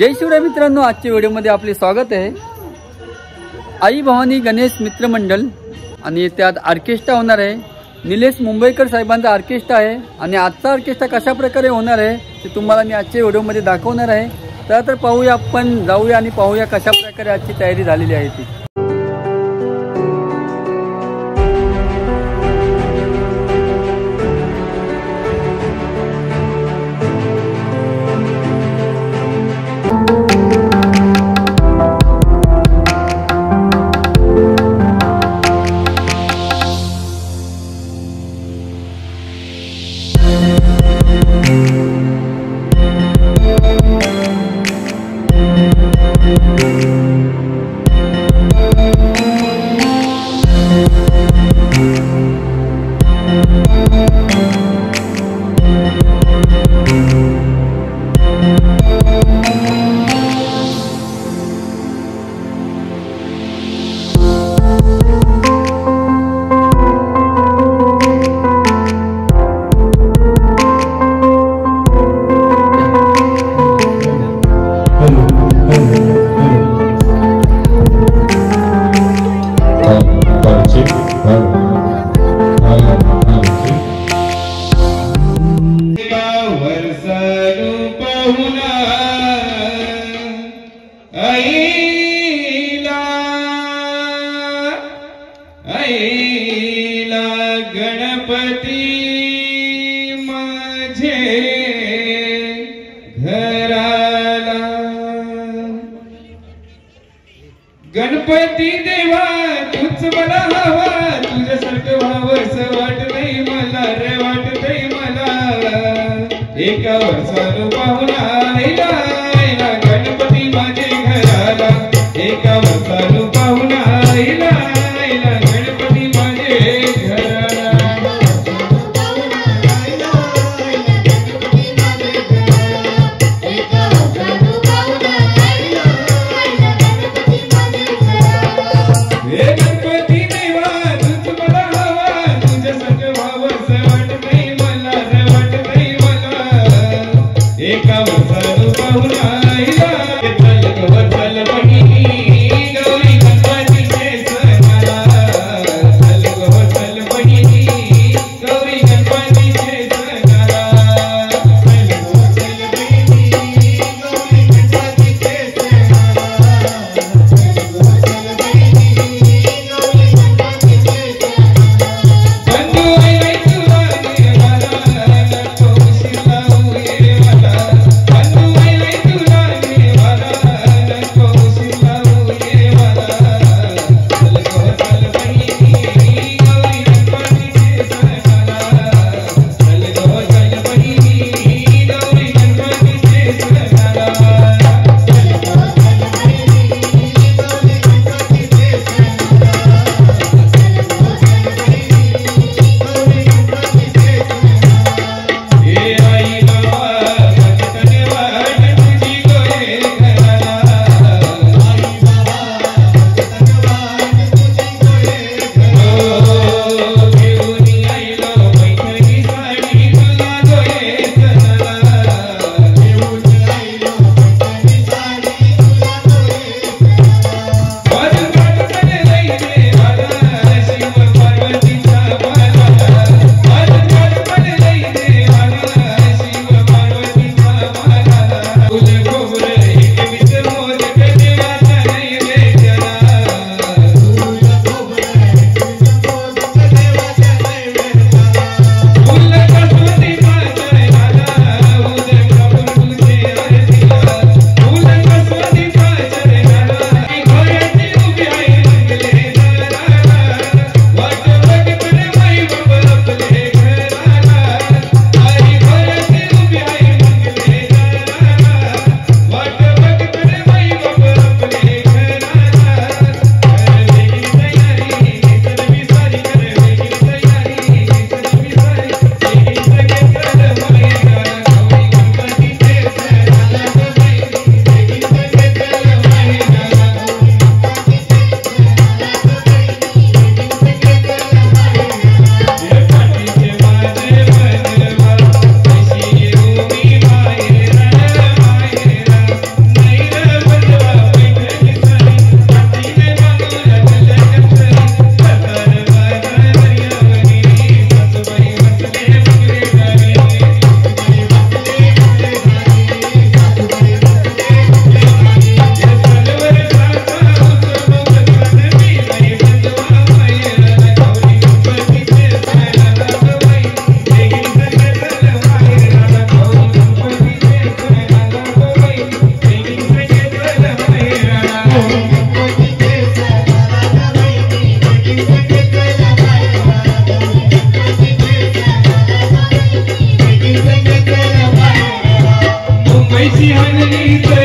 जय शिवराय मित्रांनो आजच्या व्हिडिओमध्ये आपले स्वागत आहे. आई भवानी गणेश मित्रमंडळ आणि त्यात ऑर्केस्ट्रा होणार आहे. निलेश मुंबईकर साहेबांचा ऑर्केस्ट्रा आहे आणि आजचा ऑर्केस्ट्रा कशा प्रकारे होणार आहे ते तुम्हाला मी आजच्या व्हिडिओमध्ये दाखवणार आहे. तर पाहूया आपण जाऊया आणि पाहूया कशा प्रकारे आजची तयारी झालेली आहे ती. वैसी हरी